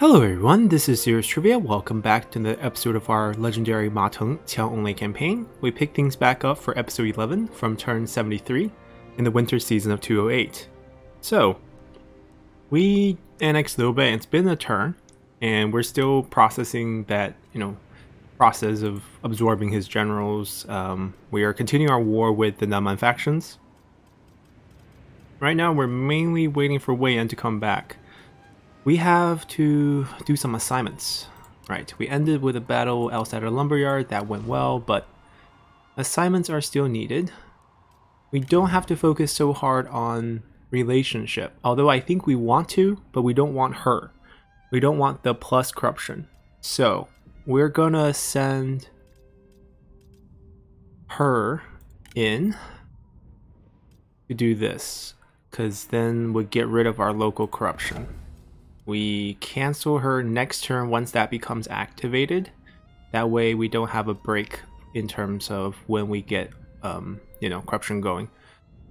Hello everyone, this is Serious Trivia. Welcome back to the episode of our legendary Ma Teng Qiang Only campaign. We pick things back up for episode 11 from turn 73 in the winter season of 208. So, we annexed Liu Bei, it's been a turn, and we're still processing that, you know, process of absorbing his generals. Um, we are continuing our war with the Nanman factions. Right now, we're mainly waiting for Wei Yan to come back we have to do some assignments. Right, we ended with a battle outside our lumberyard, that went well, but assignments are still needed. We don't have to focus so hard on relationship, although I think we want to, but we don't want her. We don't want the plus corruption. So, we're gonna send her in to do this, because then we'll get rid of our local corruption. We cancel her next turn once that becomes activated. That way we don't have a break in terms of when we get, um, you know, corruption going.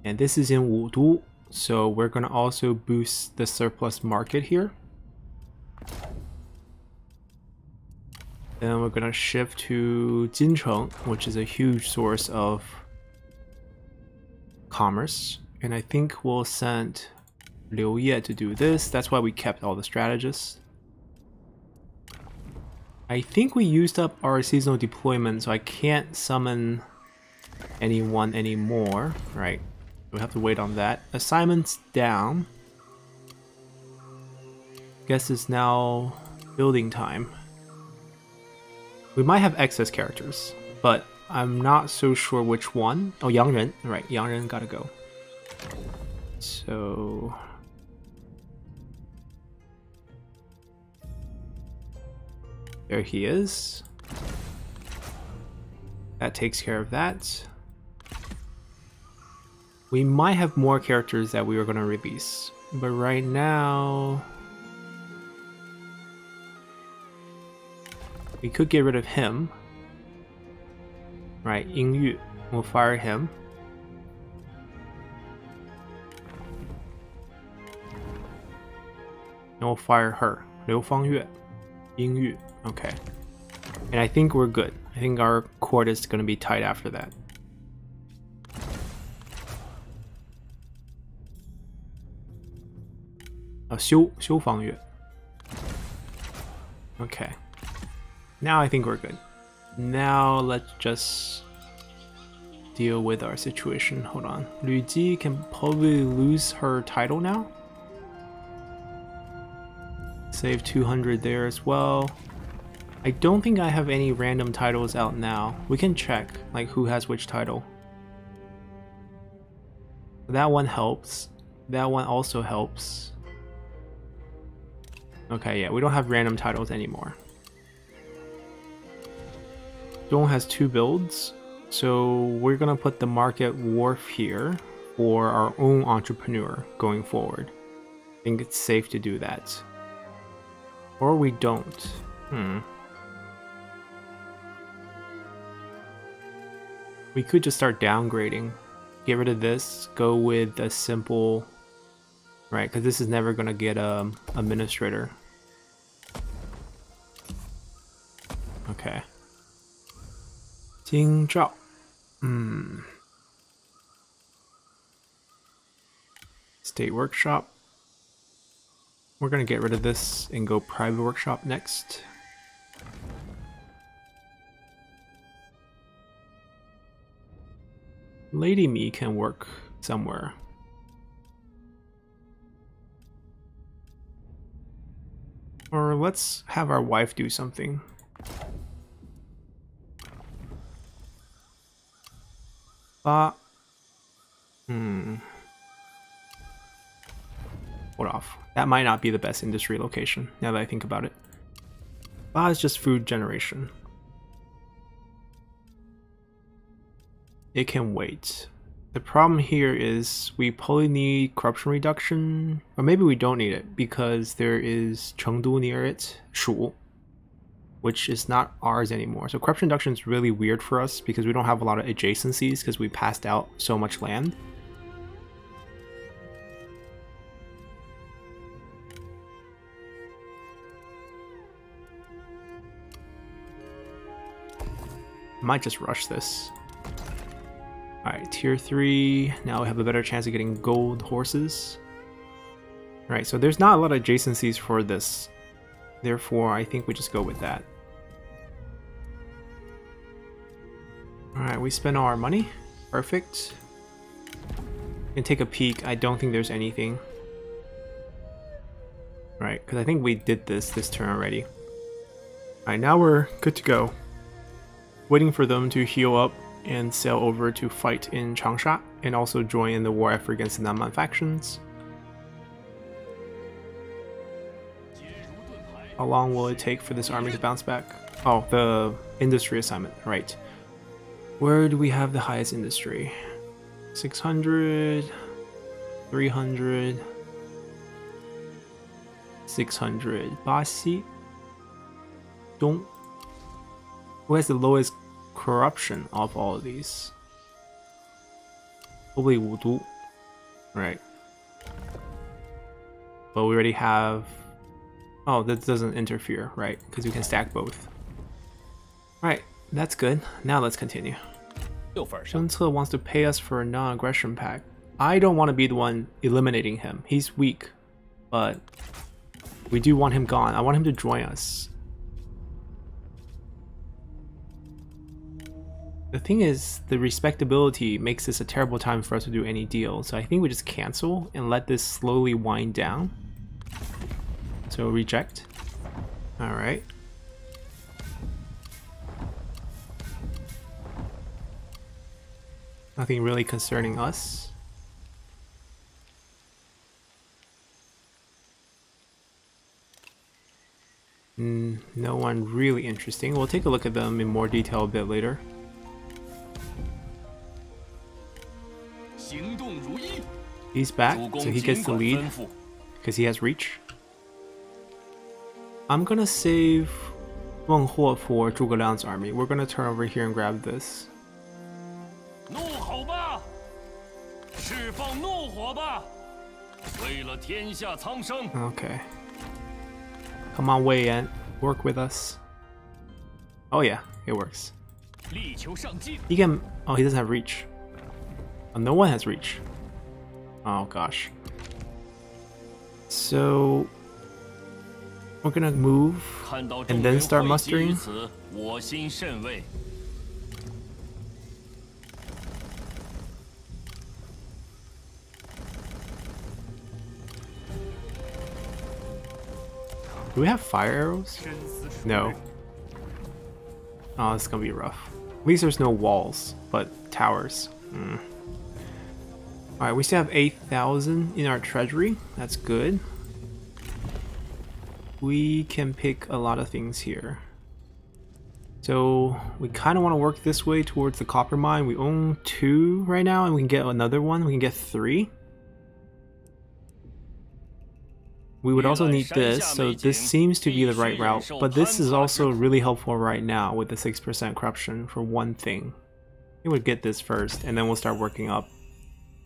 And this is in Wudu, so we're going to also boost the surplus market here. Then we're going to shift to Jincheng, which is a huge source of commerce. And I think we'll send Liu Ye to do this. That's why we kept all the strategists. I think we used up our seasonal deployment, so I can't summon anyone anymore. Right. We have to wait on that. Assignments down. Guess it's now building time. We might have excess characters, but I'm not so sure which one. Oh, Yang Ren. Right, Yang Ren gotta go. So There he is. That takes care of that. We might have more characters that we are going to release. But right now... We could get rid of him. Right, Ying Yu. We'll fire him. And we'll fire her. Liu Fangyue. Ying Yu. Okay. And I think we're good. I think our court is going to be tight after that. Oh, Xiu Okay. Now I think we're good. Now let's just deal with our situation. Hold on. Lu Ji can probably lose her title now. Save 200 there as well. I don't think I have any random titles out now. We can check, like, who has which title. That one helps. That one also helps. Okay, yeah, we don't have random titles anymore. Dong has two builds, so we're gonna put the market wharf here for our own entrepreneur going forward. I think it's safe to do that. Or we don't. Hmm. We could just start downgrading. Get rid of this, go with a simple... Right, because this is never going to get a um, administrator. Okay. Jing Zhao. Hmm. State Workshop. We're going to get rid of this and go Private Workshop next. Lady Mi can work somewhere. Or let's have our wife do something. Ba. Hmm. Hold off. That might not be the best industry location, now that I think about it. Ba is just food generation. it can wait. The problem here is we probably need corruption reduction, or maybe we don't need it because there is Chengdu near it, Shu, which is not ours anymore. So corruption reduction is really weird for us because we don't have a lot of adjacencies because we passed out so much land. Might just rush this. Alright, tier 3. Now we have a better chance of getting gold horses. Alright, so there's not a lot of adjacencies for this. Therefore, I think we just go with that. Alright, we spent all our money. Perfect. And take a peek. I don't think there's anything. Right, because I think we did this this turn already. Alright, now we're good to go. Waiting for them to heal up and sail over to fight in Changsha and also join in the war effort against the Nanman factions. How long will it take for this army to bounce back? Oh, the industry assignment, right. Where do we have the highest industry? 600, 300, 600. Basi? Don't. Who has the lowest corruption of all of these? Probably Wudu. Right. But we already have... Oh, that doesn't interfere, right? Because we can stack both. Right, that's good. Now let's continue. Sun Ce wants to pay us for a non-aggression pact. I don't want to be the one eliminating him. He's weak, but we do want him gone. I want him to join us. The thing is, the respectability makes this a terrible time for us to do any deal, so I think we just cancel and let this slowly wind down. So reject. Alright. Nothing really concerning us. Mm, no one really interesting. We'll take a look at them in more detail a bit later. He's back, so he gets the lead because he has reach. I'm gonna save Meng Huo for Zhuge Liang's army. We're gonna turn over here and grab this. Okay. Come on, Wei Yan. Work with us. Oh yeah, it works. He can... Oh, he doesn't have reach. Oh, no one has reach. Oh gosh. So... We're gonna move and then start mustering. Do we have fire arrows? No. Oh, it's gonna be rough. At least there's no walls, but towers. Mm. Alright, we still have 8,000 in our treasury. That's good. We can pick a lot of things here. So we kind of want to work this way towards the copper mine. We own two right now and we can get another one. We can get three. We would also need this, so this seems to be the right route, but this is also really helpful right now with the 6% corruption for one thing. We would get this first, and then we'll start working up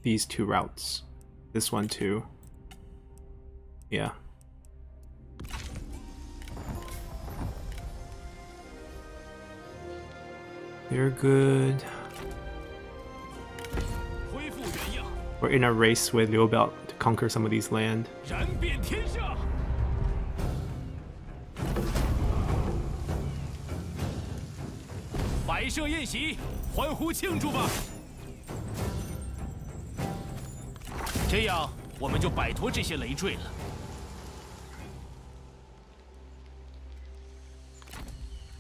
these two routes. This one too. Yeah. They're good. We're in a race with Liu Biao conquer some of these land.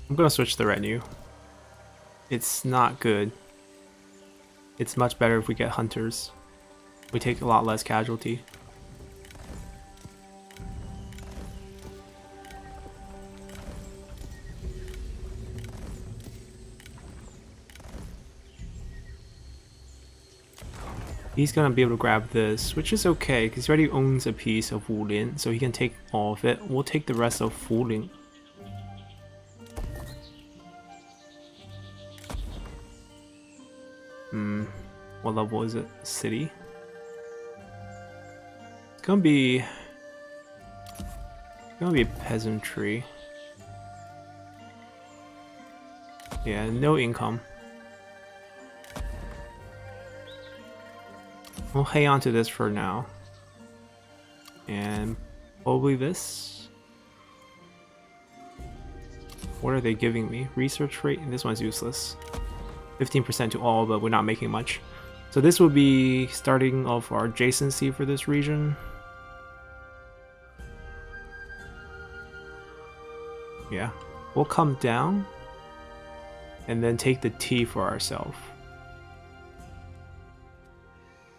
I'm gonna switch the retinue. It's not good. It's much better if we get hunters we take a lot less casualty. He's gonna be able to grab this, which is okay, because he already owns a piece of Wulin, so he can take all of it. We'll take the rest of Wulin. Hmm, what level is it? City? It's gonna be... It's gonna be peasantry. Yeah, no income. We'll hang on to this for now. And probably this. What are they giving me? Research rate? And this one's useless. 15% to all, but we're not making much. So this will be starting off our adjacency for this region. Yeah, we'll come down and then take the T for ourselves.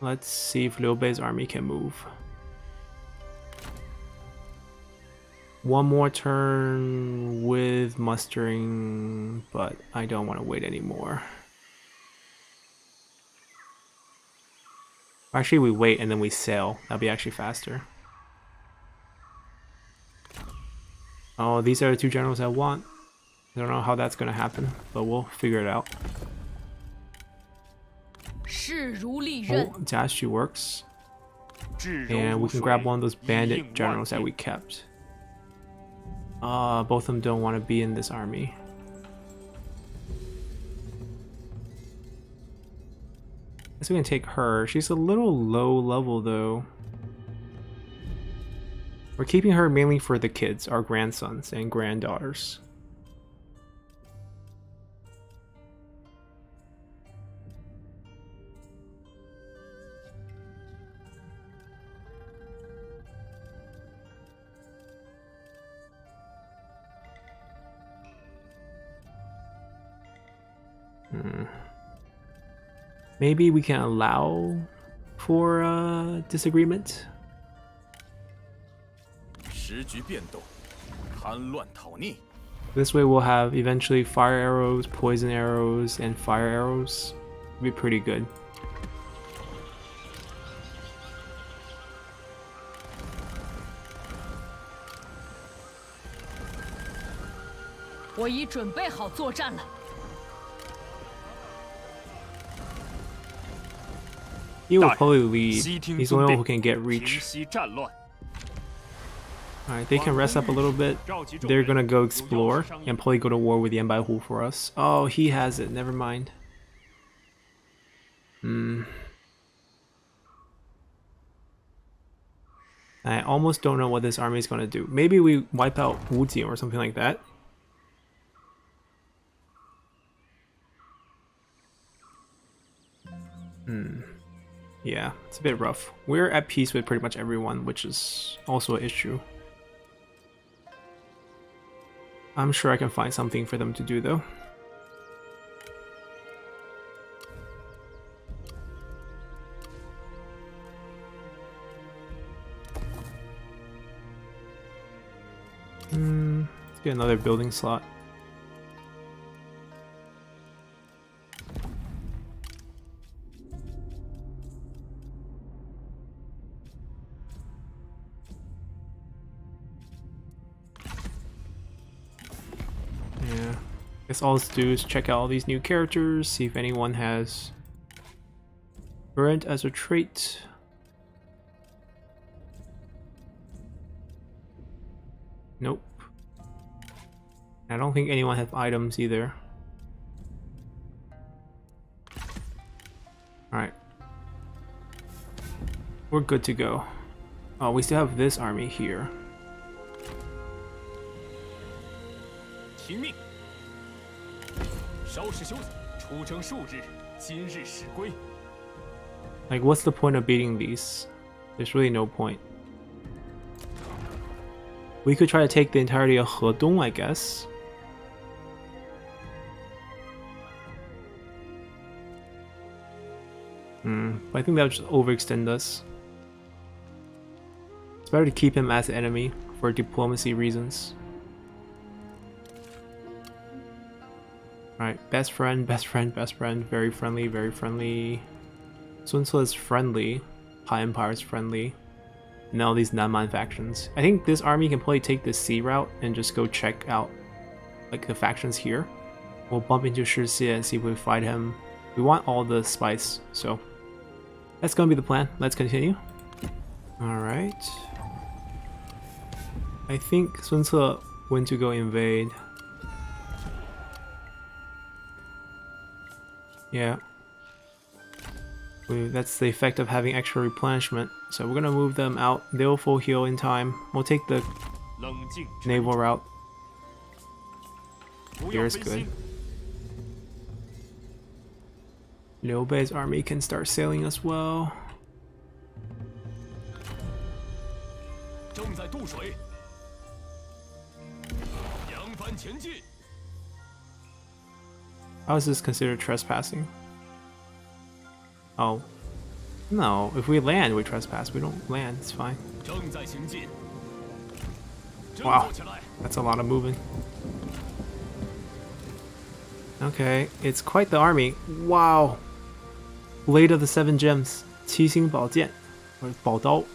Let's see if Liu Bei's army can move. One more turn with mustering, but I don't want to wait anymore. Actually, we wait and then we sail. That'll be actually faster. Oh, these are the two generals I want. I don't know how that's going to happen, but we'll figure it out. Oh, Dashi works. And we can grab one of those bandit generals that we kept. Uh, both of them don't want to be in this army. Guess we can take her. She's a little low level though. We're keeping her mainly for the kids, our grandsons and granddaughters. Hmm. Maybe we can allow for uh, disagreement. This way we'll have eventually fire arrows, poison arrows, and fire arrows. It'll be pretty good. He will probably lead. He's the only one who can get reach. Alright, they can rest up a little bit. They're gonna go explore and probably go to war with Yan Bai Hu for us. Oh, he has it. Never mind. Hmm. I almost don't know what this army is gonna do. Maybe we wipe out Wu Jing or something like that. Hmm. Yeah, it's a bit rough. We're at peace with pretty much everyone, which is also an issue. I'm sure I can find something for them to do though. Hmm, let's get another building slot. Guess all let's do is check out all these new characters, see if anyone has Brent as a trait. Nope. I don't think anyone has items either. Alright. We're good to go. Oh, we still have this army here. Like, what's the point of beating these? There's really no point. We could try to take the entirety of Hedong, I guess. Hmm, but I think that would just overextend us. It's better to keep him as an enemy for diplomacy reasons. Alright, best friend, best friend, best friend, very friendly, very friendly. Sun Ce is friendly, Han Empire is friendly, and all these Nanman factions. I think this army can probably take the sea route and just go check out like the factions here. We'll bump into Shi Xie and see if we fight him. We want all the spice, so that's gonna be the plan. Let's continue. Alright. I think Sun Ce went to go invade Yeah. We, that's the effect of having extra replenishment. So we're gonna move them out. They'll full heal in time. We'll take the naval route. Here's good. Liu Bei's army can start sailing as well. How is this considered trespassing? Oh. No, if we land, we trespass. We don't land, it's fine. Wow, that's a lot of moving. Okay, it's quite the army. Wow. Blade of the Seven Gems, Qixing Bao Jian, or Bao Dao.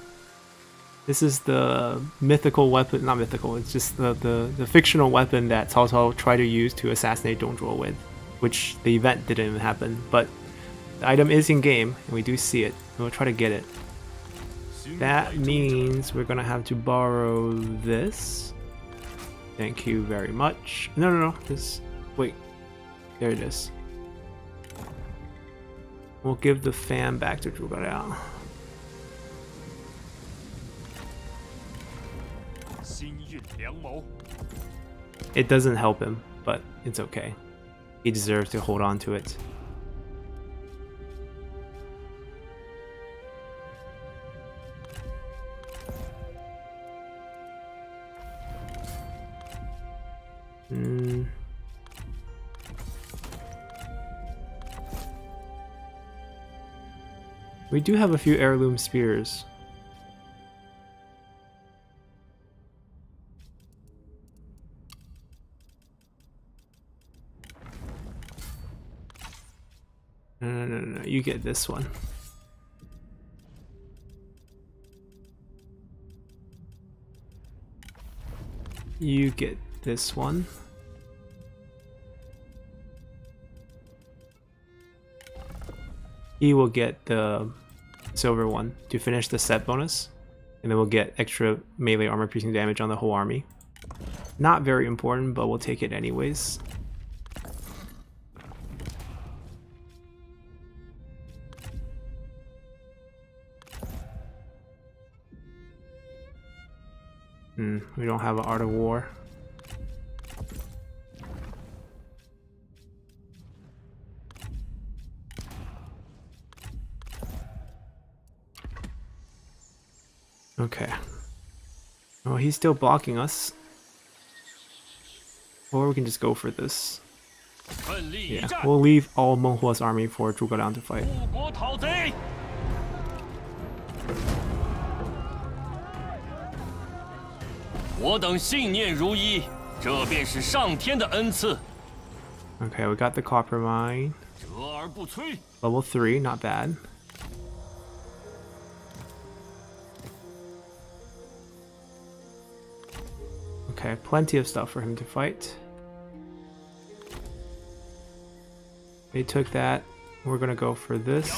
This is the mythical weapon, not mythical, it's just the, the, the fictional weapon that Cao Cao tried to use to assassinate Dong Zhuo with which the event didn't even happen, but the item is in game, and we do see it, and we'll try to get it. That means we're gonna have to borrow this. Thank you very much. No, no, no, just wait. There it is. We'll give the fan back to Liang. It doesn't help him, but it's okay. He deserves to hold on to it. Hmm. We do have a few heirloom spears. No, no, no, no, you get this one. You get this one. He will get the silver one to finish the set bonus, and then we'll get extra melee armor piercing damage on the whole army. Not very important, but we'll take it anyways. Hmm, we don't have an Art of War. Okay. Oh, he's still blocking us. Or we can just go for this. Yeah, we'll leave all Meng Huo's army for Zhuge Liang to fight. 我等信念如一，这便是上天的恩赐。Okay, we got the copper mine. Level 3, not bad. Okay, plenty of stuff for him to fight. They took that. We're gonna go for this.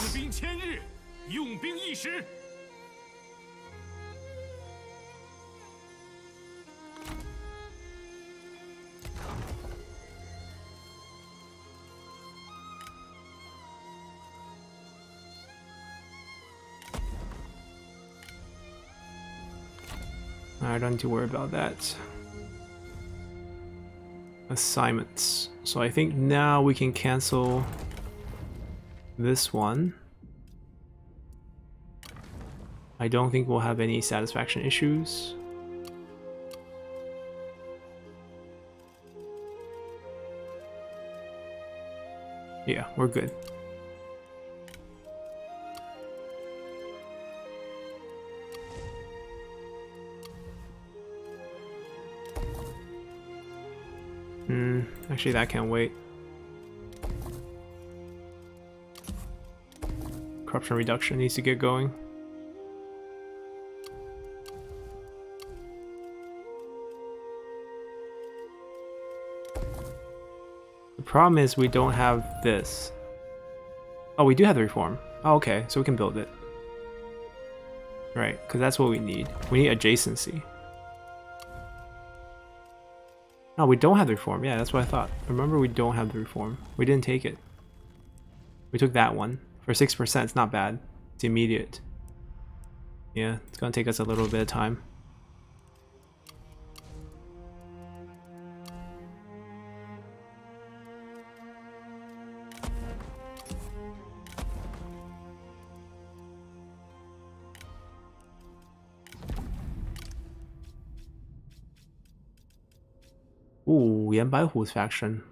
Don't need to worry about that. Assignments. So I think now we can cancel this one. I don't think we'll have any satisfaction issues. Yeah, we're good. Actually that can't wait. Corruption reduction needs to get going. The problem is we don't have this. Oh, we do have the reform. Oh, okay, so we can build it. Right, because that's what we need. We need adjacency. No, we don't have the reform. Yeah, that's what I thought. Remember, we don't have the reform. We didn't take it. We took that one. For 6%, it's not bad. It's immediate. Yeah, it's gonna take us a little bit of time. Yan Baihu's faction.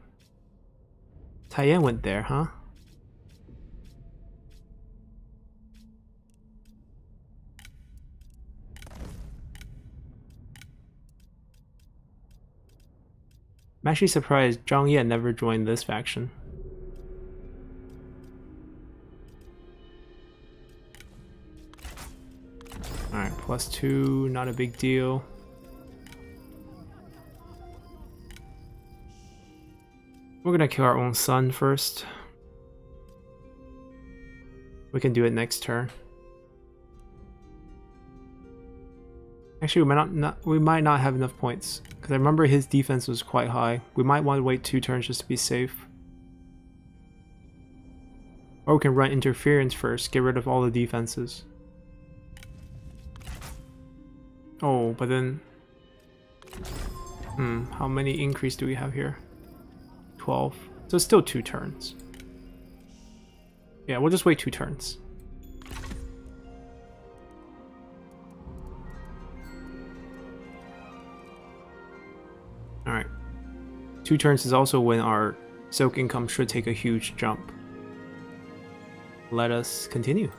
Taiyan went there, huh? I'm actually surprised Zhang Yan never joined this faction. Alright, plus two, not a big deal. We're gonna kill our own son first. We can do it next turn. Actually, we might not, not we might not have enough points because I remember his defense was quite high. We might want to wait two turns just to be safe. Or we can run interference first, get rid of all the defenses. Oh, but then... Hmm, how many increase do we have here? 12. So it's still two turns. Yeah, we'll just wait two turns. Alright. Two turns is also when our soak income should take a huge jump. Let us continue.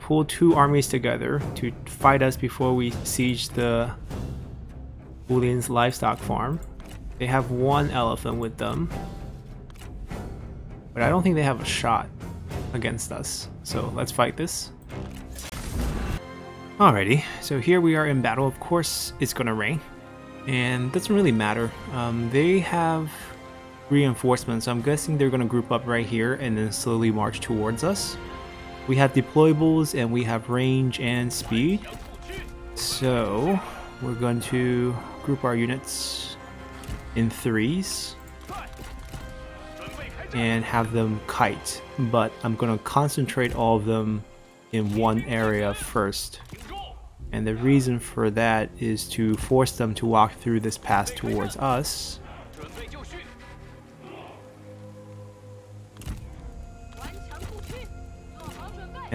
Pulled two armies together to fight us before we siege the Wulin's livestock farm. They have one elephant with them. But I don't think they have a shot against us. So let's fight this. Alrighty, so here we are in battle. Of course, it's gonna rain. And doesn't really matter. Um, they have reinforcements. So I'm guessing they're gonna group up right here and then slowly march towards us. We have deployables and we have range and speed. So we're going to group our units in threes and have them kite, but I'm gonna concentrate all of them in one area first. And the reason for that is to force them to walk through this path towards us.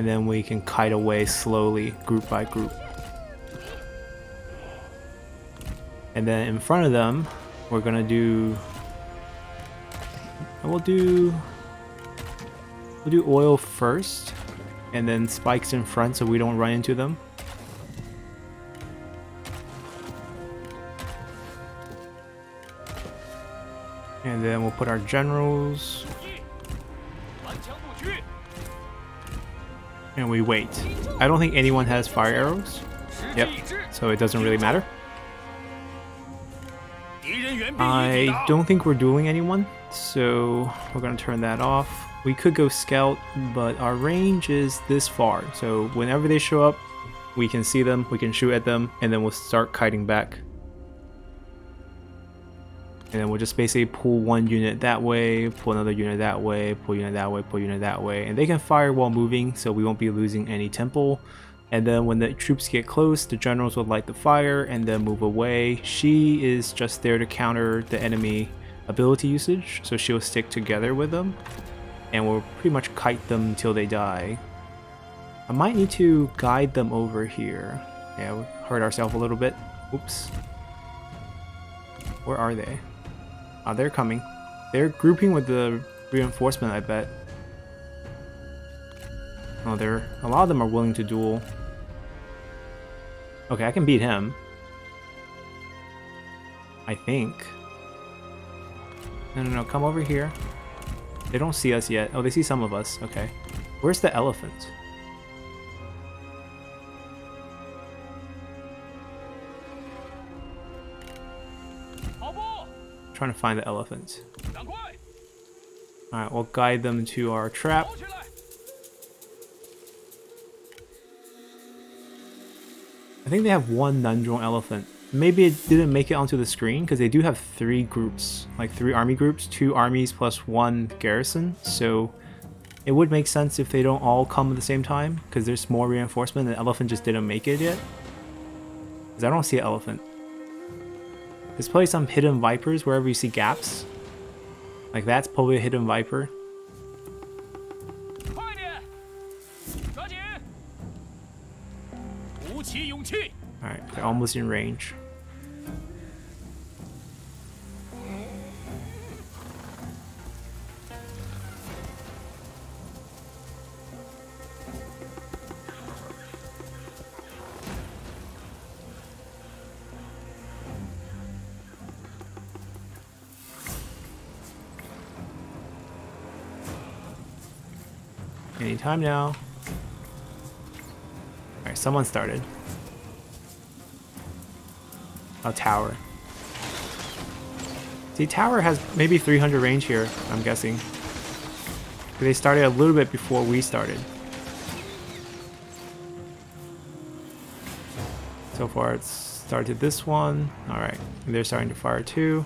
And then we can kite away slowly, group by group. And then in front of them, we're gonna do we'll do we'll do oil first and then spikes in front so we don't run into them and then we'll put our generals and we wait I don't think anyone has fire arrows yep so it doesn't really matter I don't think we're dueling anyone, so we're gonna turn that off. We could go scout, but our range is this far, so whenever they show up, we can see them, we can shoot at them, and then we'll start kiting back. And then we'll just basically pull one unit that way, pull another unit that way, pull unit that way, pull unit that way, and they can fire while moving, so we won't be losing any tempo. And then when the troops get close, the generals will light the fire and then move away. She is just there to counter the enemy ability usage, so she'll stick together with them. And we'll pretty much kite them until they die. I might need to guide them over here. Yeah, we hurt ourselves a little bit. Oops. Where are they? Oh, they're coming. They're grouping with the reinforcement, I bet. Oh, they're a lot of them are willing to duel. Okay, I can beat him. I think. No, no, no, come over here. They don't see us yet. Oh, they see some of us. Okay. Where's the elephant? trying to find the elephants. Alright, we'll guide them to our trap. I think they have one Nundrong elephant. Maybe it didn't make it onto the screen because they do have three groups, like three army groups, two armies plus one garrison. So it would make sense if they don't all come at the same time because there's more reinforcement and the elephant just didn't make it yet. Because I don't see an elephant. There's probably some hidden vipers wherever you see gaps. Like that's probably a hidden viper. Alright, they're almost in range. Anytime now. Alright, someone started. A tower. See, tower has maybe 300 range here, I'm guessing. They started a little bit before we started. So far it's started this one. Alright, they're starting to fire too.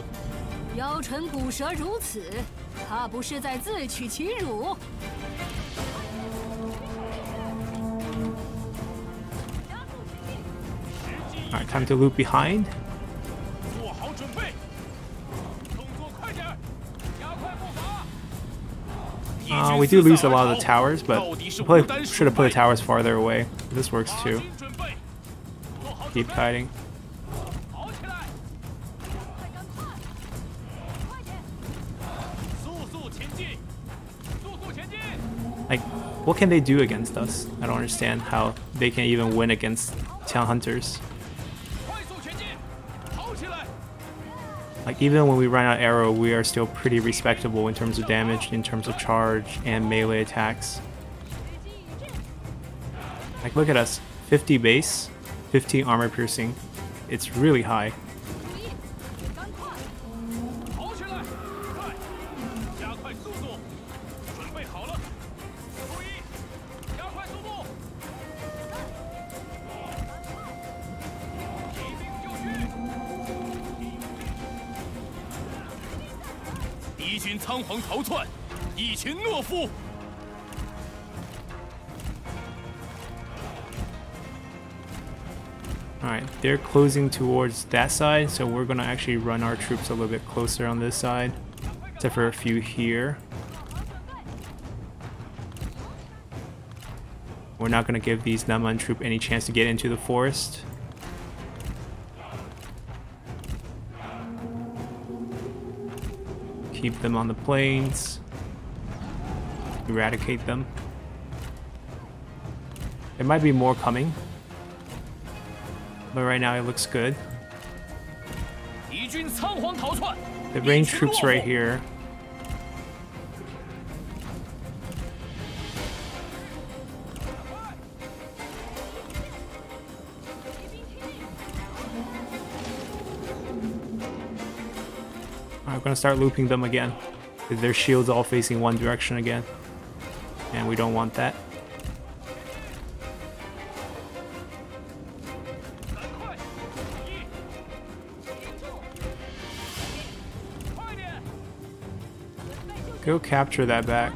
Alright, time to loop behind. Uh, we do lose a lot of the towers, but we should have put the towers farther away. This works too. Keep kiting. What can they do against us? I don't understand how they can even win against Tian Hunters. Like, even when we run out arrow, we are still pretty respectable in terms of damage, in terms of charge, and melee attacks. Like, look at us. 50 base, 15 armor piercing. It's really high. Alright, they're closing towards that side, so we're gonna actually run our troops a little bit closer on this side. Except for a few here. We're not gonna give these Nanman troop any chance to get into the forest. Keep them on the plains. Eradicate them. There might be more coming. But right now it looks good. The range troops right here. I'm gonna start looping them again. Their shields all facing one direction again. And we don't want that. Go capture that back.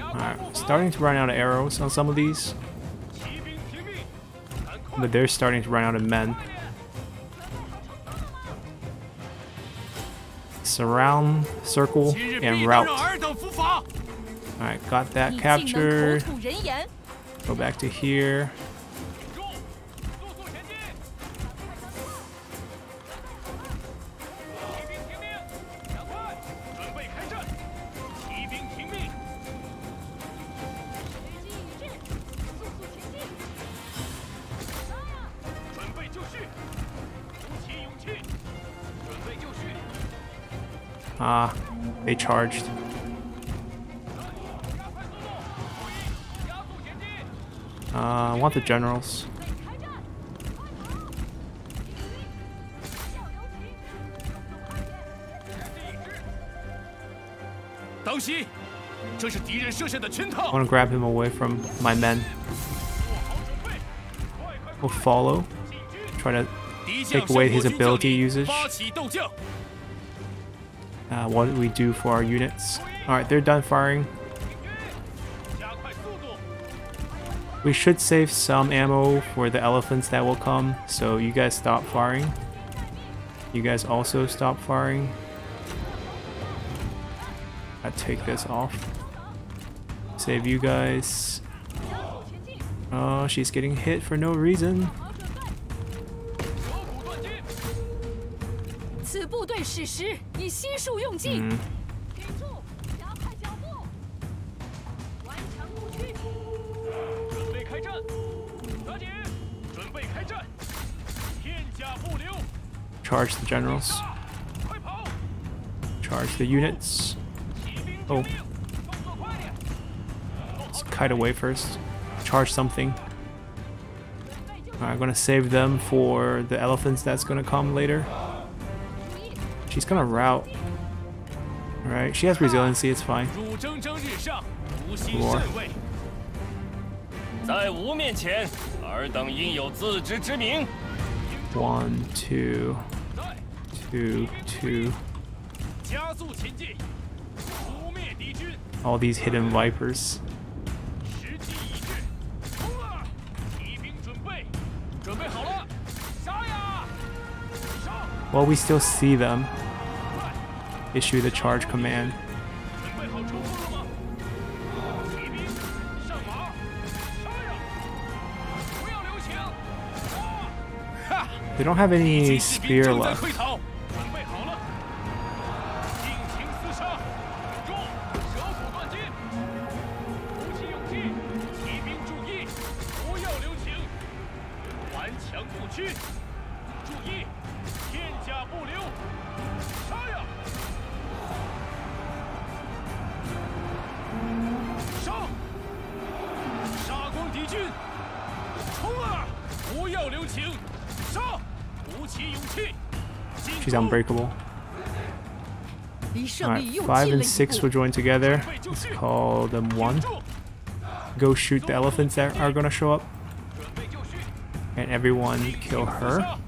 Alright, starting to run out of arrows on some of these. But they're starting to run out of men. Surround, circle, and route. Alright, got that captured. Go back to here. They charged. Uh, I want the generals. I want to grab him away from my men. We'll follow. Try to take away his ability usage. Uh, what we do for our units? Alright, they're done firing. We should save some ammo for the elephants that will come, so you guys stop firing. You guys also stop firing. I take this off. Save you guys. Oh, she's getting hit for no reason. Charge the generals. Charge the units. Oh. Let's kite away first. Charge something. I'm gonna save them for the elephants that's gonna come later. She's gonna rout. Alright, she has resiliency, it's fine. More. One, two, two, two. All these hidden vipers. Well, we still see them. Issue the charge command. They don't have any spear left. Unbreakable. Alright, 5 and 6 will join together. Let's call them 1. Go shoot the elephants that are gonna show up. And everyone kill her.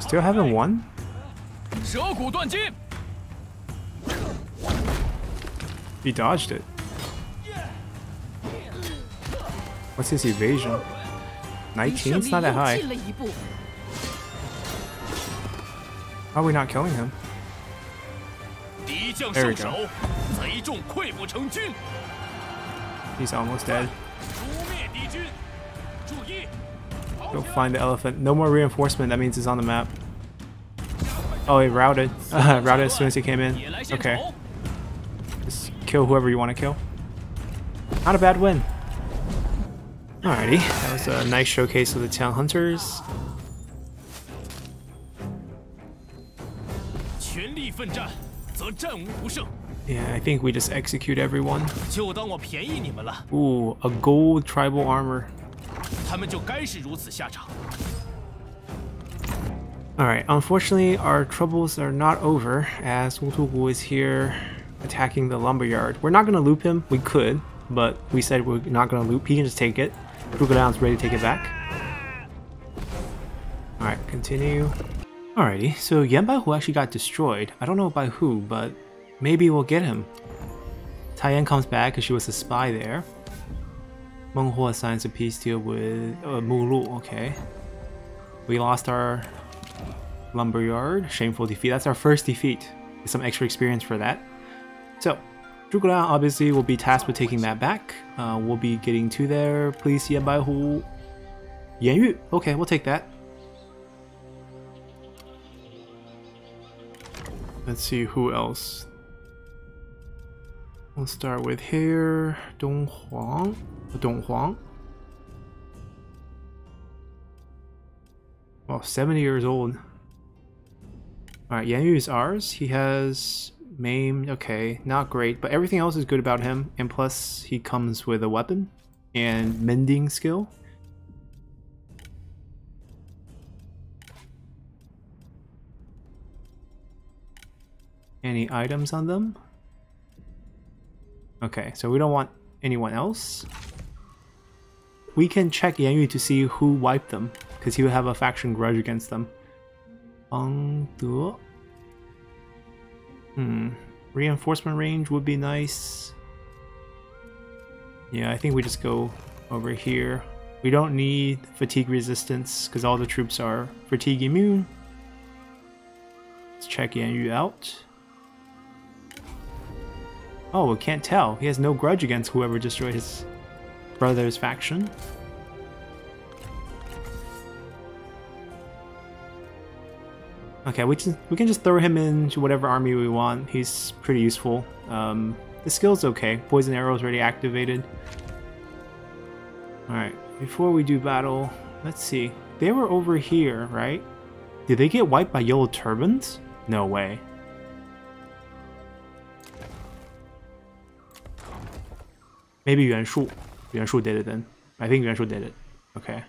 Still haven't won? He dodged it. What's his evasion? 19? It's not that high. How are we not killing him? There we go. He's almost dead. Go find the elephant. No more reinforcement, that means he's on the map. Oh, he routed. routed as soon as he came in. Okay. Just kill whoever you want to kill. Not a bad win. Alrighty, that was a nice showcase of the Town Hunters. Yeah, I think we just execute everyone. Ooh, a gold tribal armor. Alright, unfortunately our troubles are not over as Wu Tugu is here attacking the lumberyard. We're not going to loop him, we could, but we said we're not going to loop, he can just take it. Crocodile's ready to take it back. Alright, continue. Alrighty, so Yanbaihu actually got destroyed. I don't know by who, but maybe we'll get him. Taiyan comes back because she was a spy there. Menghua signs a peace deal with uh, Mulu. Okay. We lost our lumberyard. Shameful defeat. That's our first defeat. Some extra experience for that. So, Liang obviously will be tasked with taking that back. Uh, we'll be getting to there. Please, Yan Bai Hu. Yan Yu. Okay, we'll take that. Let's see who else. We'll start with here. Dong Huang. Dong Huang. Well, 70 years old. Alright, Yan Yu is ours. He has maimed, okay, not great, but everything else is good about him. And plus, he comes with a weapon and mending skill. Any items on them? Okay, so we don't want anyone else. We can check Yan Yu to see who wiped them, because he would have a faction grudge against them. Ang De. Hmm. Reinforcement range would be nice. Yeah, I think we just go over here. We don't need fatigue resistance because all the troops are fatigue immune. Let's check Yan Yu out. Oh, we can't tell. He has no grudge against whoever destroyed his brother's faction. Okay, we can we can just throw him into whatever army we want. He's pretty useful. Um, the skill's okay. Poison arrow is already activated. All right, before we do battle, let's see. They were over here, right? Did they get wiped by yellow turbans? No way. Maybe Yuan Shu. Yuan Shu did it then. I think Yuan Shu did it. Okay.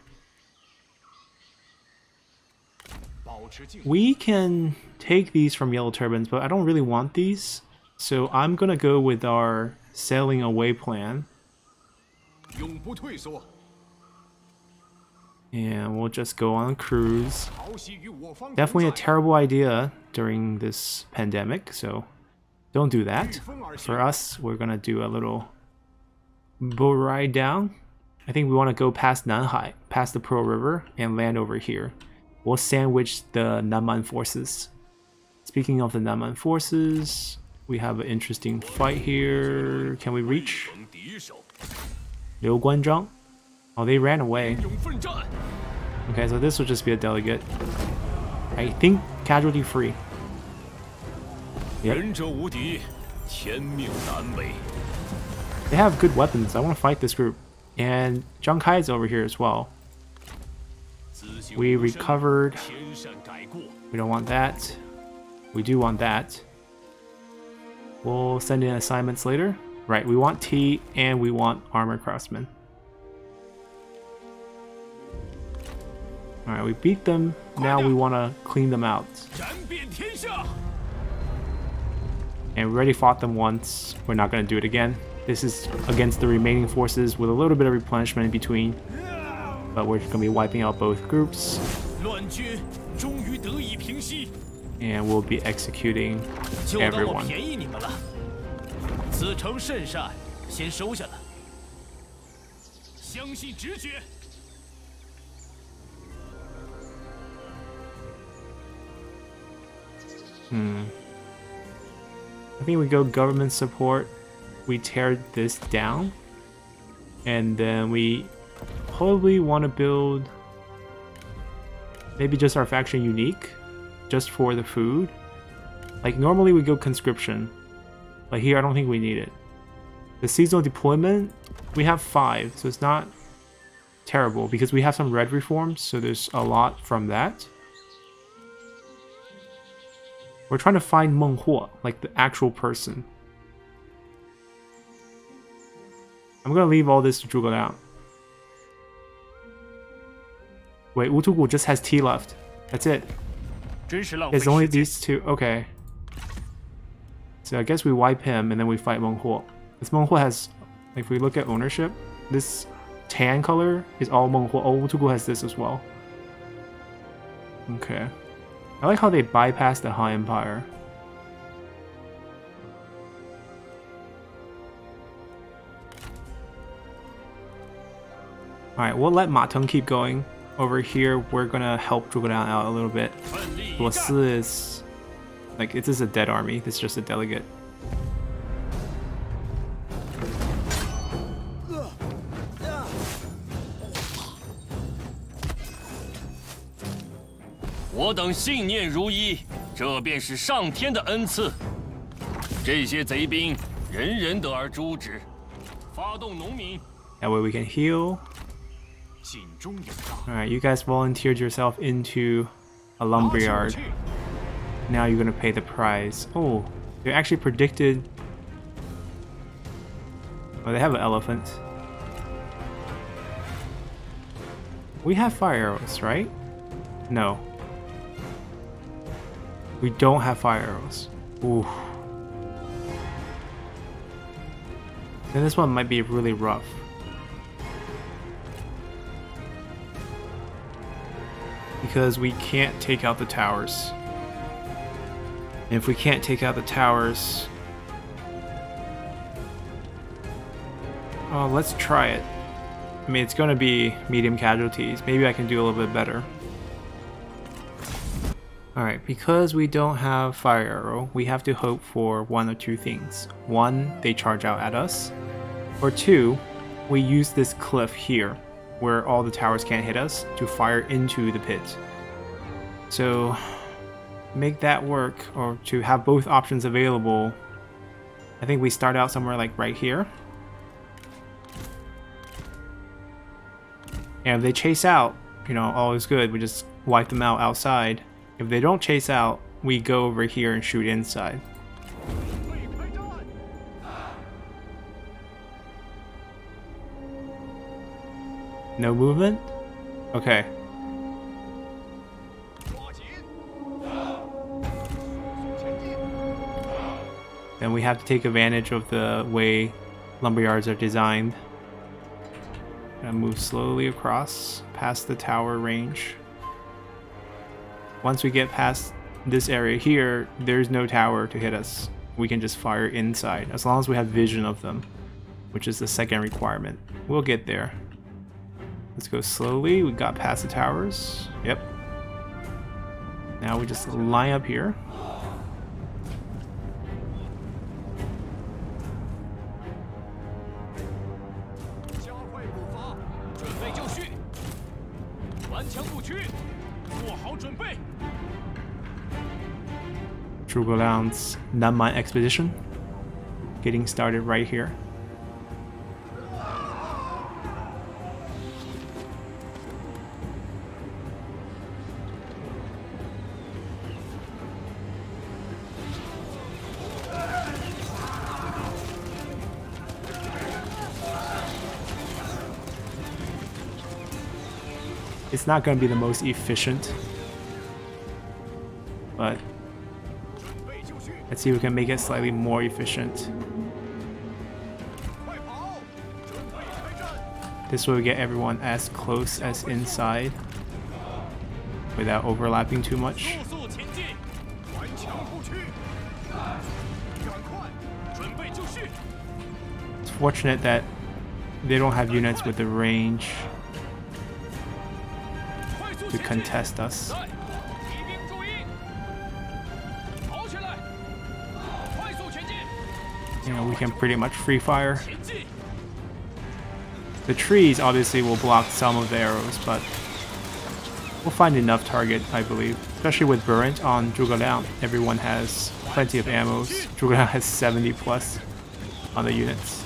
We can take these from Yellow Turbans, but I don't really want these. So I'm gonna go with our sailing away plan. And we'll just go on a cruise. Definitely a terrible idea during this pandemic, so don't do that. For us, we're gonna do a little boat ride down. I think we want to go past Nanhai, past the Pearl River, and land over here will sandwich the Nanman forces. Speaking of the Nanman forces, we have an interesting fight here. Can we reach? Liu Guanzhang? Oh, they ran away. Okay, so this will just be a delegate. I think casualty free. Yep. They have good weapons. I want to fight this group. And Zhang Kai is over here as well. We recovered. We don't want that. We do want that. We'll send in assignments later. Right, we want T and we want Armor craftsmen. Alright, we beat them. Now we want to clean them out. And we already fought them once. We're not going to do it again. This is against the remaining forces with a little bit of replenishment in between but we're just going to be wiping out both groups. And we'll be executing everyone. Hmm. I think we go government support. We tear this down. And then we probably want to build maybe just our faction unique, just for the food. Like normally we go conscription, but here I don't think we need it. The seasonal deployment, we have five, so it's not terrible because we have some red reforms, so there's a lot from that. We're trying to find Meng Huo, like the actual person. I'm gonna leave all this to Zhuge Liang. Wait, Wutugu just has T left. That's it. There's only these two. Okay. So I guess we wipe him and then we fight Meng Huo. This Meng Huo has, if we look at ownership, this tan color is all Meng Huo. Oh, Wutugu has this as well. Okay. I like how they bypass the Han Empire. Alright, we'll let Ma Teng keep going over here, we're gonna help Zhuge out a little bit. What's this? is... Like, this is a dead army, this is just a delegate. I that way we can heal. Alright, you guys volunteered yourself into a lumberyard. Now you're gonna pay the price. Oh, they actually predicted... Oh, they have an elephant. We have fire arrows, right? No. We don't have fire arrows. Ooh. Then this one might be really rough. Because we can't take out the towers. And if we can't take out the towers... Oh, let's try it. I mean, it's going to be medium casualties. Maybe I can do a little bit better. Alright, because we don't have Fire Arrow, we have to hope for one or two things. One, they charge out at us. Or two, we use this cliff here, where all the towers can't hit us, to fire into the pit. So, make that work, or to have both options available, I think we start out somewhere like right here. And if they chase out, you know, all is good, we just wipe them out outside. If they don't chase out, we go over here and shoot inside. No movement? Okay. Then we have to take advantage of the way lumberyards are designed. And move slowly across past the tower range. Once we get past this area here, there's no tower to hit us. We can just fire inside, as long as we have vision of them, which is the second requirement. We'll get there. Let's go slowly. We got past the towers. Yep. Now we just line up here. Zhuge Liang's Nanman expedition. Getting started right here. It's not going to be the most efficient, but Let's see if we can make it slightly more efficient. This way we get everyone as close as inside without overlapping too much. It's fortunate that they don't have units with the range to contest us. you know, we can pretty much free fire. The trees obviously will block some of the arrows, but we'll find enough target, I believe. Especially with Burnt on Zhuge Liang, everyone has plenty of ammos. Zhuge Liang has 70 plus on the units.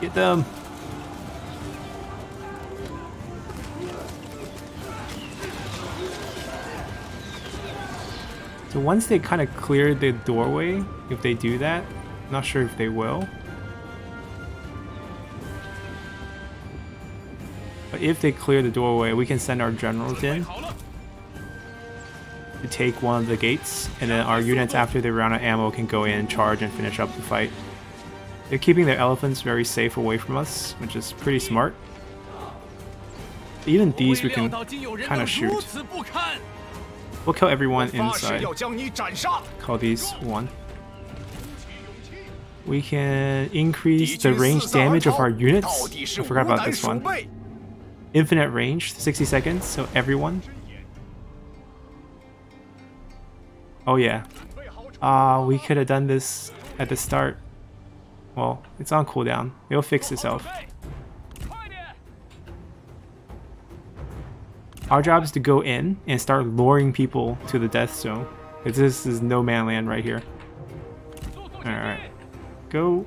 Get them! Once they kind of clear the doorway, if they do that, not sure if they will. But if they clear the doorway, we can send our generals in to take one of the gates, and then our units after they run out of ammo can go in charge and finish up the fight. They're keeping their elephants very safe away from us, which is pretty smart. Even these we can kind of shoot. We'll kill everyone inside. Call these one. we can increase the range damage of our units. I forgot about this one. Infinite range, 60 seconds, so everyone. Oh yeah. Uh, we could have done this at the start. Well, it's on cooldown. It'll fix itself. Our job is to go in and start luring people to the death zone. This is no man land right here. Alright. Go.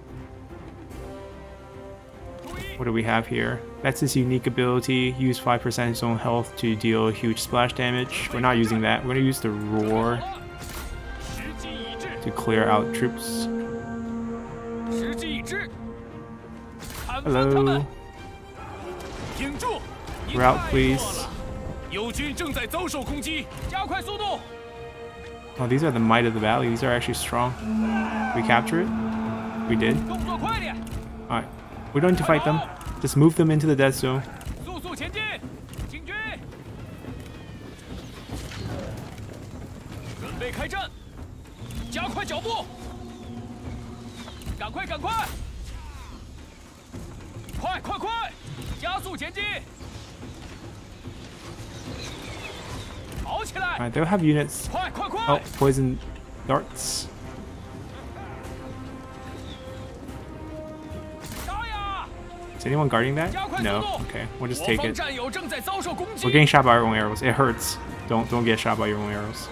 What do we have here? That's his unique ability. Use 5% zone health to deal huge splash damage. We're not using that. We're going to use the roar to clear out troops. Hello. Route, please. Oh, these are the might of the valley. These are actually strong. We capture it? We did. Alright. We don't need to fight them. Just move them into the death zone. Have units. Oh, poison darts. Is anyone guarding that? No. Okay, we'll just take it. We're getting shot by our own arrows. It hurts. Don't don't get shot by your own arrows.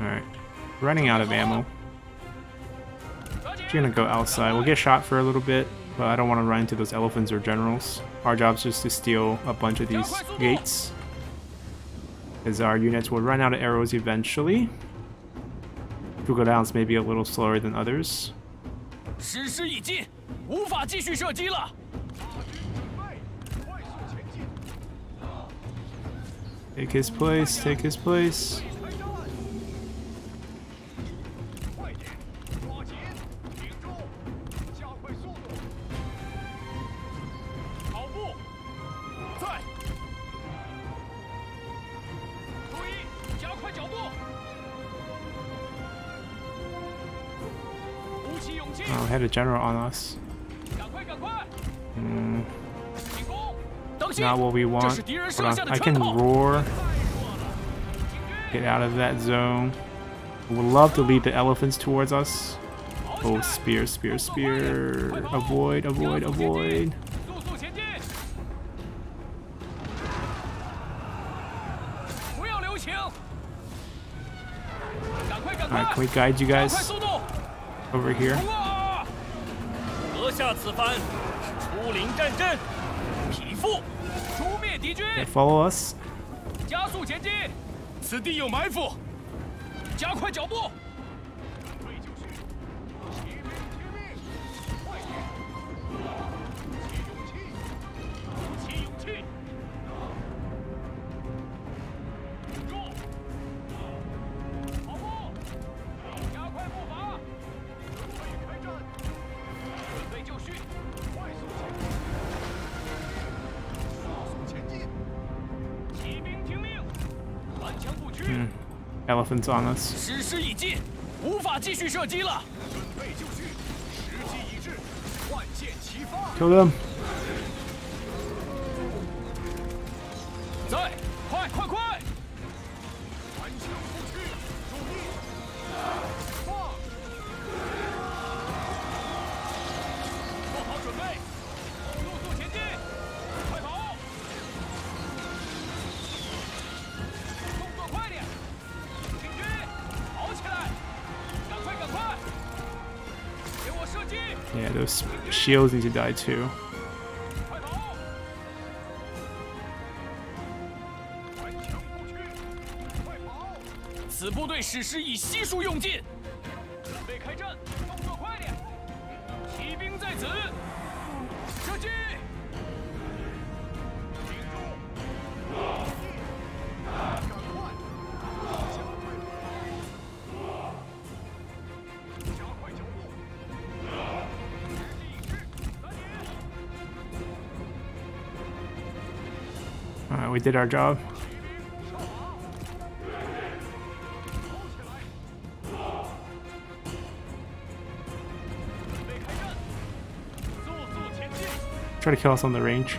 Alright. Running out of ammo. We're gonna go outside. We'll get shot for a little bit, but I don't want to run into those elephants or generals. Our job is just to steal a bunch of these gates. Because our units will run out of arrows eventually. Zhuge Liang's maybe a little slower than others. Take his place, take his place. Oh, we had a general on us. Mm. Not what we want. I can roar. Get out of that zone. Would love to lead the elephants towards us. Oh, spear, spear, spear. Avoid, avoid, avoid. Alright, can we guide you guys over here? Okay, follow us. Hmm. 实施已尽，无法继续射击了。准备就绪，时机已至，万箭齐发。Kill them. shields need to die too. This unit has been exhausted. Did our job. Try to kill us on the range.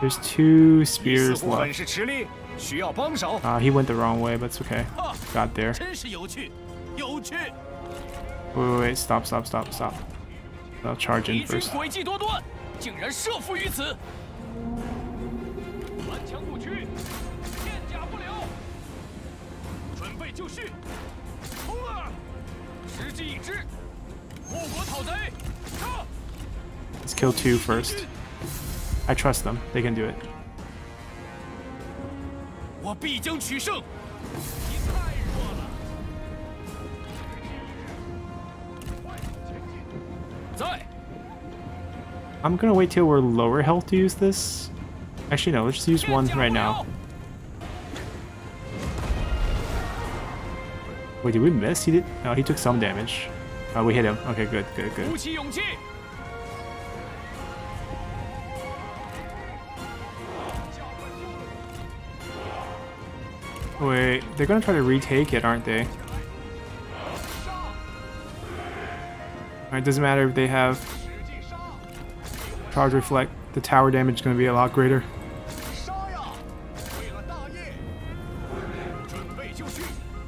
There's two spears left. Uh, he went the wrong way, but it's okay. Got there. Wait, wait, wait, stop, stop, stop, stop. I'll charge in first. Let's kill two first. I trust them. They can do it. I'm gonna wait till we're lower health to use this. Actually, no, let's just use one right now. Wait, did we miss? He did. No, he took some damage. Oh, we hit him. Okay, good, good, good. Wait, they're gonna try to retake it, aren't they? It doesn't matter if they have charge reflect. The tower damage is gonna be a lot greater.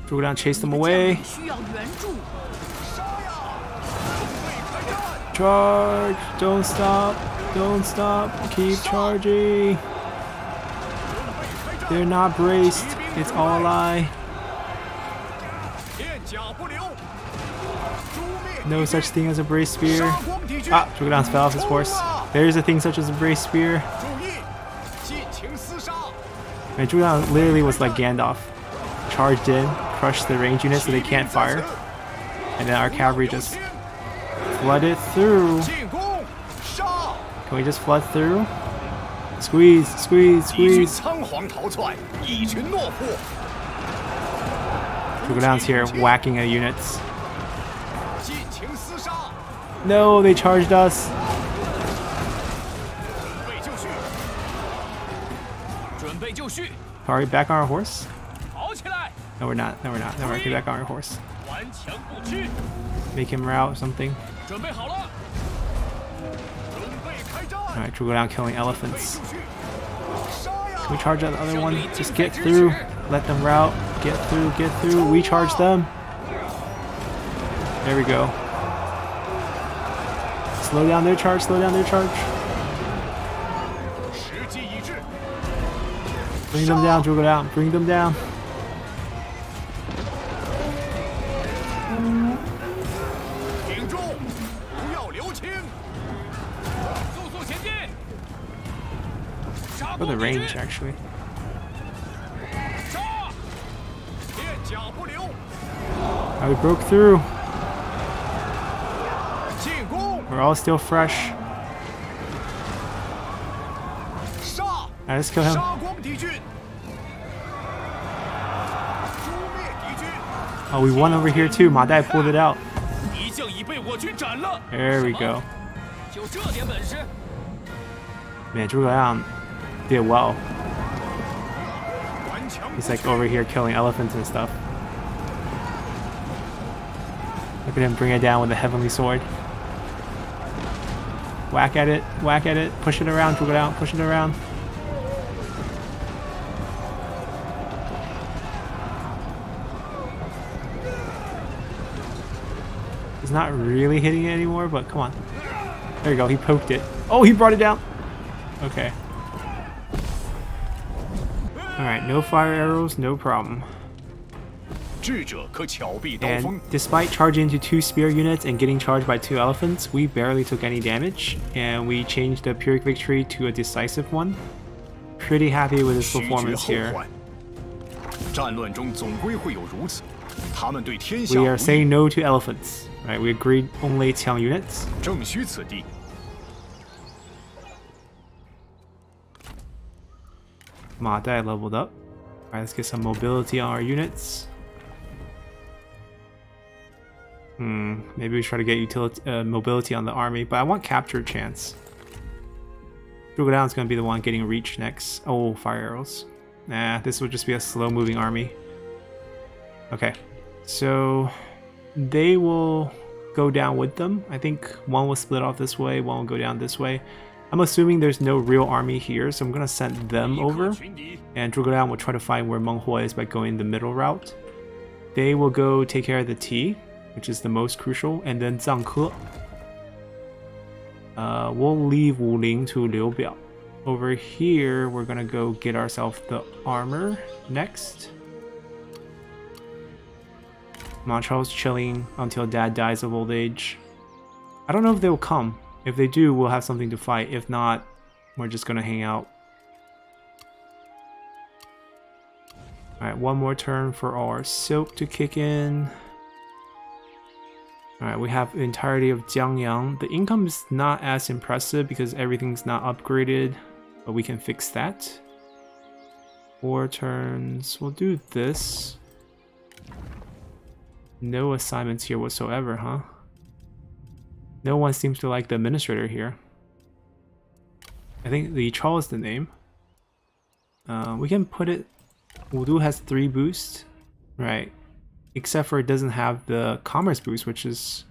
Go down, chase them away. Charge! Don't stop! Don't stop! Keep charging! They're not braced. It's all a lie. No such thing as a brace spear. Ah, Zhuge fell off his horse. There's a thing such as a brace spear. And Zhuge literally was like Gandalf. Charged in, crushed the range units so they can't fire. And then our cavalry just flooded through. Can we just flood through? Squeeze, squeeze, squeeze. Zhuge here whacking at units. No, they charged us. Are we back on our horse? No, we're not. No, we're not. No, we're back on our horse. Make him route something. Alright, Zhuge down killing elephants. Can we charge that other one? Just get through. Let them route. Get through, get through. We charge them. There we go. Slow down their charge, slow down their charge. Bring them down, Zhuge Liang. Bring them down. For the range, actually. Oh, we broke through. We're all still fresh. Alright, let's kill him. Oh, we won over here too. Ma Dai pulled it out. There we go. Man, Zhuge Liang did well. He's like over here killing elephants and stuff. Look at him bring it down with a heavenly sword. Whack at it, whack at it, push it around, it out, push it around. Not really hitting it anymore, but come on. There you go, he poked it. Oh, he brought it down. Okay. Alright, no fire arrows, no problem. And despite charging into two spear units and getting charged by two elephants, we barely took any damage, and we changed the Pyrrhic victory to a decisive one. Pretty happy with his performance here. We are saying no to elephants, right? We agreed only Qiang units. Ma Dai leveled up. Alright, let's get some mobility on our units. Hmm, maybe we try to get utility, uh, mobility on the army, but I want capture chance. Zhuge Liang is going to be the one getting reach next. Oh, fire arrows. Nah, this will just be a slow moving army. Okay, so they will go down with them. I think one will split off this way, one will go down this way. I'm assuming there's no real army here, so I'm gonna send them over. And Liang will try to find where Meng Huo is by going the middle route. They will go take care of the T, which is the most crucial, and then Zhang Ke. Uh, we'll leave Wuling to Liu Biao. Over here, we're gonna go get ourselves the armor next. Chao's chilling until dad dies of old age. I don't know if they'll come. If they do, we'll have something to fight. If not, we're just gonna hang out. Alright, one more turn for our silk to kick in. Alright, we have the entirety of Jiangyang. The income is not as impressive because everything's not upgraded, but we can fix that. Four turns. We'll do this. No assignments here whatsoever, huh? No one seems to like the administrator here. I think the Charles is the name. Uh, we can put it... Wudu has three boosts. Right. Except for it doesn't have the commerce boost, which is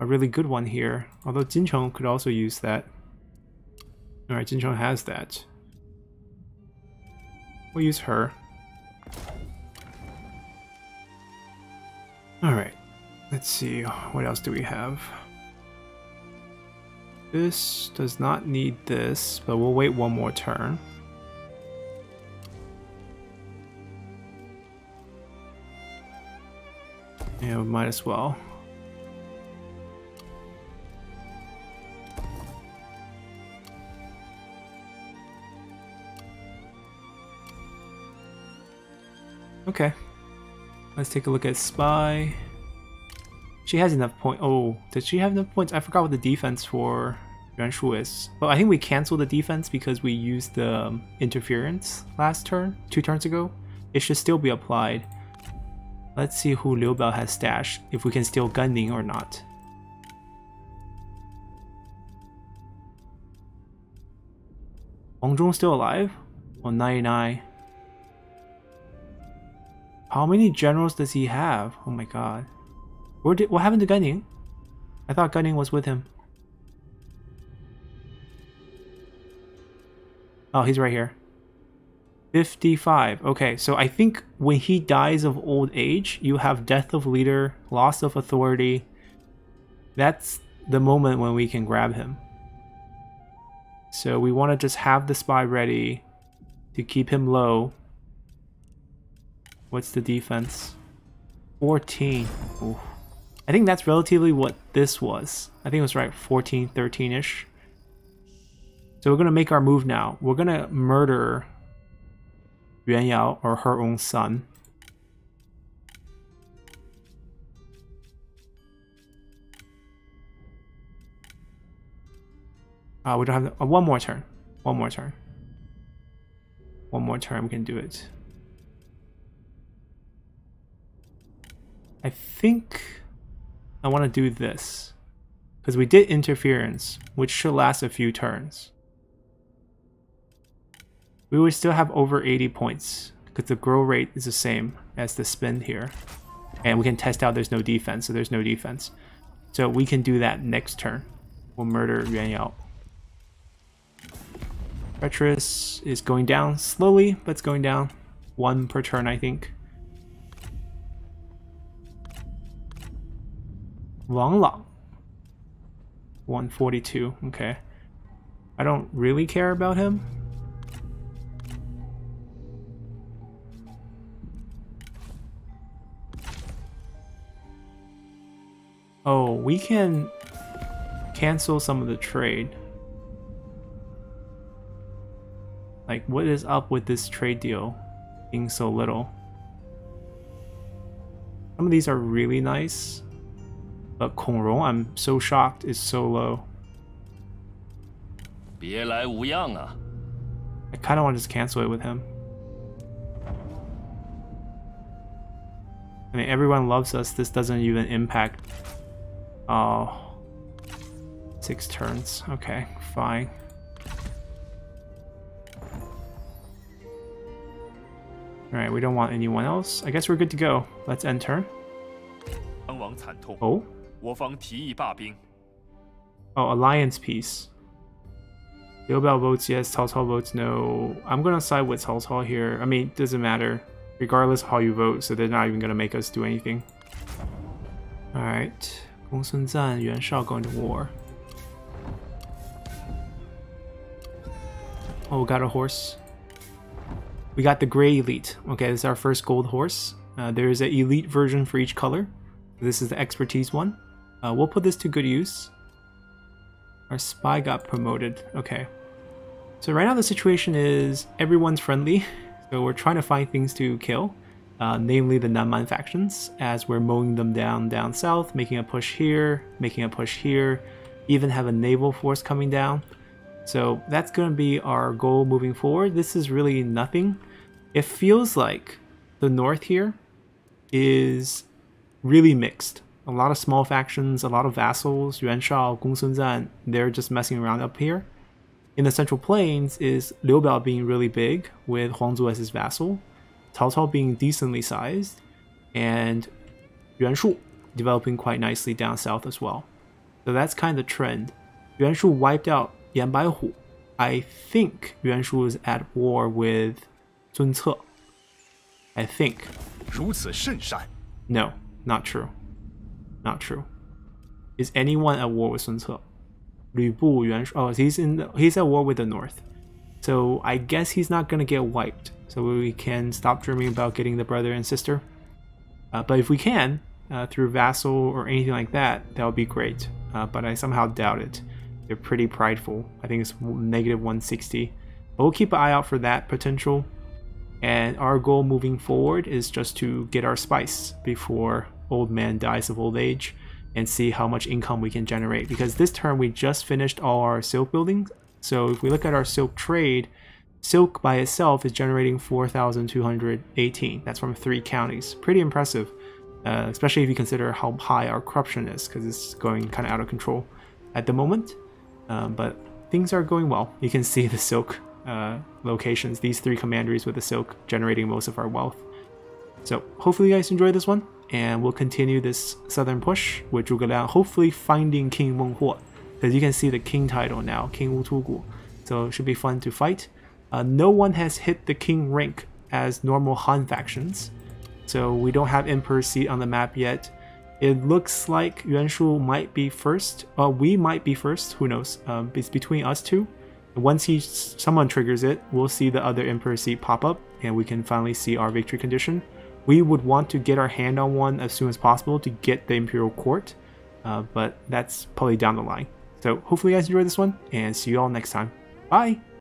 a really good one here. Although Jincheng could also use that. Alright, Jincheng has that. We'll use her. Alright, let's see, what else do we have? This does not need this, but we'll wait one more turn. Yeah, we might as well. Okay. Let's take a look at Spy. She has enough point. Oh, did she have enough points? I forgot what the defense for Yuan Shu is. But I think we canceled the defense because we used the um, interference last turn, two turns ago. It should still be applied. Let's see who Liu Biao has stashed, if we can steal Gan Ning or not. Huang Zhong still alive? Oh, 99. How many generals does he have? Oh my god. Where did, what happened to Gan Ning? I thought Gan Ning was with him. Oh, he's right here. 55. Okay, so I think when he dies of old age, you have death of leader, loss of authority. That's the moment when we can grab him. So we want to just have the spy ready to keep him low What's the defense? 14. Ooh. I think that's relatively what this was. I think it was right 14, 13-ish. So we're going to make our move now. We're going to murder Yuan Yao or her own son. Uh, we don't have uh, one more turn. One more turn. One more turn, we can do it. I think I want to do this. Because we did interference, which should last a few turns. We would still have over 80 points, because the grow rate is the same as the spin here. And we can test out there's no defense, so there's no defense. So we can do that next turn. We'll murder Yuan Yao. Treacherous is going down slowly, but it's going down. One per turn, I think. Wang Lang. 142, okay. I don't really care about him. Oh, we can cancel some of the trade. Like, what is up with this trade deal being so little? Some of these are really nice. But Kong Rong, I'm so shocked, is so low. I kind of want to just cancel it with him. I mean, everyone loves us. This doesn't even impact. Oh, six turns. Okay, fine. Alright, we don't want anyone else. I guess we're good to go. Let's end turn. Oh? Oh, alliance peace. Liu votes yes, Cao Cao votes no. I'm gonna side with Cao Cao here. I mean, doesn't matter. Regardless how you vote, so they're not even gonna make us do anything. Alright. Gong Sun Zan, Yuan Shao going to war. Oh, we got a horse. We got the Gray Elite. Okay, this is our first gold horse. Uh, there is an Elite version for each color. This is the Expertise one. Uh, we'll put this to good use. Our spy got promoted. Okay. So right now the situation is everyone's friendly. So we're trying to find things to kill. Uh, namely the Nanman factions, as we're mowing them down down south, making a push here, making a push here, even have a naval force coming down. So that's going to be our goal moving forward. This is really nothing. It feels like the north here is really mixed a lot of small factions, a lot of vassals, Yuan Shao, Gong Sun Zan, they're just messing around up here. In the Central Plains is Liu Biao being really big, with Huangzu as his vassal, Cao Cao being decently sized, and Yuan Shu developing quite nicely down south as well. So that's kind of the trend. Yuan Shu wiped out Yan Baihu. I think Yuan Shu is at war with Sun Ce. I think. No, not true. Not true. Is anyone at war with Sun Ce? Lu Bu Yuan Oh, he's in. The, he's at war with the North. So I guess he's not gonna get wiped. So we can stop dreaming about getting the brother and sister. Uh, but if we can, uh, through vassal or anything like that, that would be great. Uh, but I somehow doubt it. They're pretty prideful. I think it's negative 160. But we'll keep an eye out for that potential. And our goal moving forward is just to get our spice before old man dies of old age and see how much income we can generate. Because this term we just finished all our silk buildings so if we look at our silk trade silk by itself is generating 4218 that's from three counties. Pretty impressive uh, especially if you consider how high our corruption is because it's going kind of out of control at the moment. Um, but things are going well. You can see the silk uh, locations. These three commanderies with the silk generating most of our wealth. So hopefully you guys enjoyed this one and we'll continue this southern push with Zhuge Liang, hopefully finding King Meng Huo, because you can see the king title now, King Wu Tugu. So it should be fun to fight. Uh, no one has hit the king rank as normal Han factions, so we don't have Emperor seat on the map yet. It looks like Yuan Shu might be first. Uh, we might be first. Who knows? Um, it's between us two. Once he someone triggers it, we'll see the other Emperor seat pop up, and we can finally see our victory condition we would want to get our hand on one as soon as possible to get the Imperial Court, uh, but that's probably down the line. So hopefully you guys enjoyed this one, and see you all next time. Bye!